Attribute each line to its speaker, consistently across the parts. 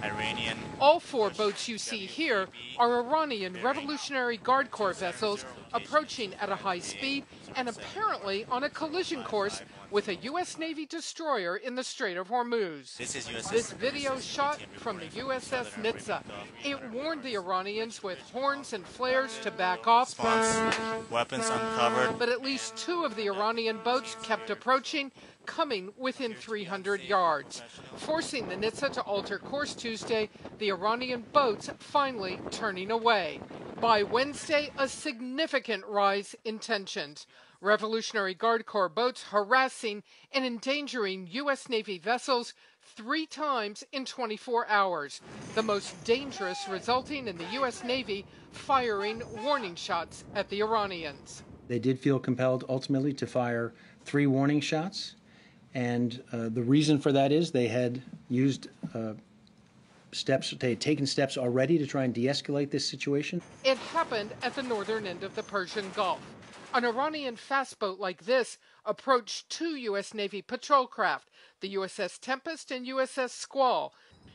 Speaker 1: Iranian.
Speaker 2: All four boats you see here are Iranian Revolutionary Guard Corps vessels approaching at a high speed and apparently on a collision course with a U.S. Navy destroyer in the Strait of Hormuz.
Speaker 1: This.
Speaker 2: This video shot from the USS Nitze. It warned the Iranians with horns and flares to back off.
Speaker 1: Weapons uncovered.
Speaker 2: But at least two of the Iranian boats kept approaching, coming within 300 yards. Forcing the Nitze to alter course Tuesday, the Iranian boats finally turning away. By Wednesday, a significant rise in tensions. Revolutionary Guard Corps boats harassing and endangering U.S. Navy vessels three times in 24 hours, the most dangerous resulting in the U.S. Navy firing warning shots at the Iranians.
Speaker 3: They did feel compelled ultimately to fire three warning shots. And uh, the reason for that is they had used uh, steps, they had taken steps already to try and de escalate this situation.
Speaker 2: It happened at the northern end of the Persian Gulf. An Iranian fast boat like this approached two U.S. Navy patrol craft, the USS Tempest and USS Squall.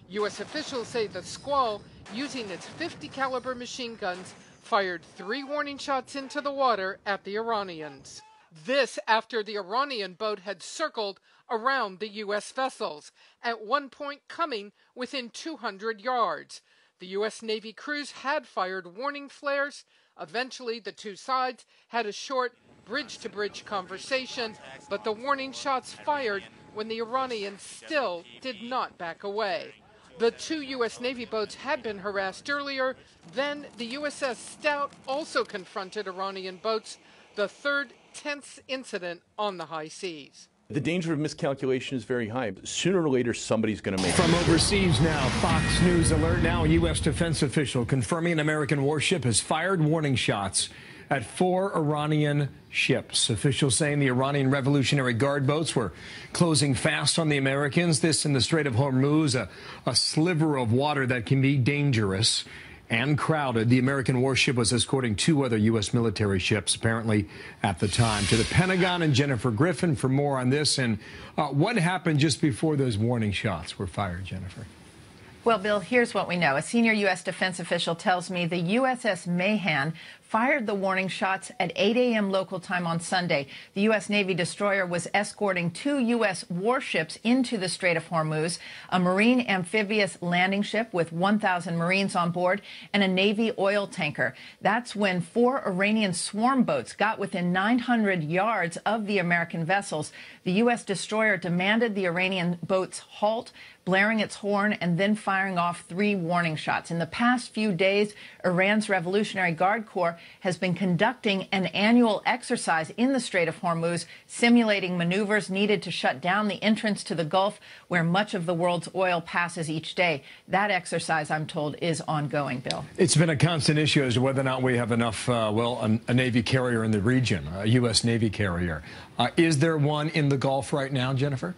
Speaker 2: U.S. officials say the Squall, using its 50 caliber machine guns, fired three warning shots into the water at the Iranians. This after the Iranian boat had circled around the U.S. vessels, at one point coming within 200 yards. The U.S. Navy crews had fired warning flares. Eventually, the two sides had a short bridge to bridge conversation, but the warning shots fired when the Iranians still did not back away. The two U.S. Navy boats had been harassed earlier. Then the USS Stout also confronted Iranian boats, the third tense incident on the high seas.
Speaker 4: The danger of miscalculation is very high. Sooner or later, somebody's going to make
Speaker 5: From
Speaker 4: it.
Speaker 5: overseas now, Fox News alert now. A U.S. defense official confirming an American warship has fired warning shots at four Iranian ships. Officials saying the Iranian Revolutionary Guard boats were closing fast on the Americans. This in the Strait of Hormuz, a, a sliver of water that can be dangerous and crowded. The American warship was escorting two other U.S. military ships, apparently at the time. To the Pentagon and Jennifer Griffin for more on this and uh, what happened just before those warning shots were fired, Jennifer.
Speaker 6: Well, Bill, here's what we know. A senior U.S. defense official tells me the USS Mahan fired the warning shots at 8 a.m. local time on Sunday. The U.S. Navy destroyer was escorting two U.S. warships into the Strait of Hormuz, a Marine amphibious landing ship with 1,000 Marines on board, and a Navy oil tanker. That's when four Iranian swarm boats got within 900 yards of the American vessels. The U.S. destroyer demanded the Iranian boats halt blaring its horn and then firing off three warning shots. In the past few days, Iran's Revolutionary Guard Corps has been conducting an annual exercise in the Strait of Hormuz, simulating maneuvers needed to shut down the entrance to the Gulf, where much of the world's oil passes each day. That exercise, I'm told, is ongoing, Bill.
Speaker 5: It's been a constant issue as to whether or not we have enough, uh, well, a, a, Navy carrier in the region, a U.S. Navy carrier. Uh, is there one in the Gulf right now, Jennifer?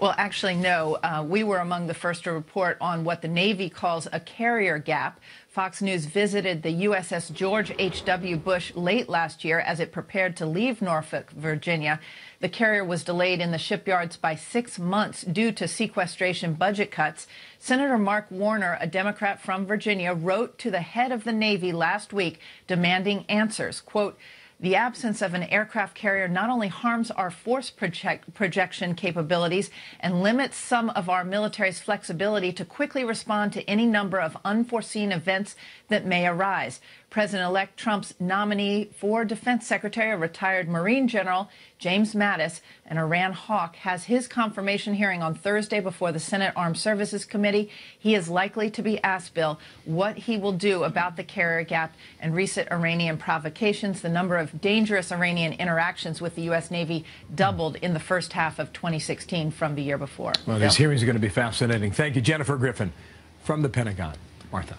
Speaker 6: Well, actually, no. Uh, we were among the first to report on what the Navy calls a carrier gap. Fox News visited the USS George H.W. Bush late last year as it prepared to leave Norfolk, Virginia. The carrier was delayed in the shipyards by six months due to sequestration budget cuts. Senator Mark Warner, a Democrat from Virginia, wrote to the head of the Navy last week demanding answers. Quote, the absence of an aircraft carrier not only harms our force project projection capabilities and limits some of our military's flexibility to quickly respond to any number of unforeseen events that may arise. President elect Trump's nominee for Defense Secretary, a retired Marine General James Mattis, an Iran hawk, has his confirmation hearing on Thursday before the Senate Armed Services Committee. He is likely to be asked, Bill, what he will do about the carrier gap and recent Iranian provocations. The number of dangerous Iranian interactions with the U.S. Navy doubled in the first half of 2016 from the year before.
Speaker 5: Well, these hearings are going to be fascinating. Thank you, Jennifer Griffin from the Pentagon. Martha.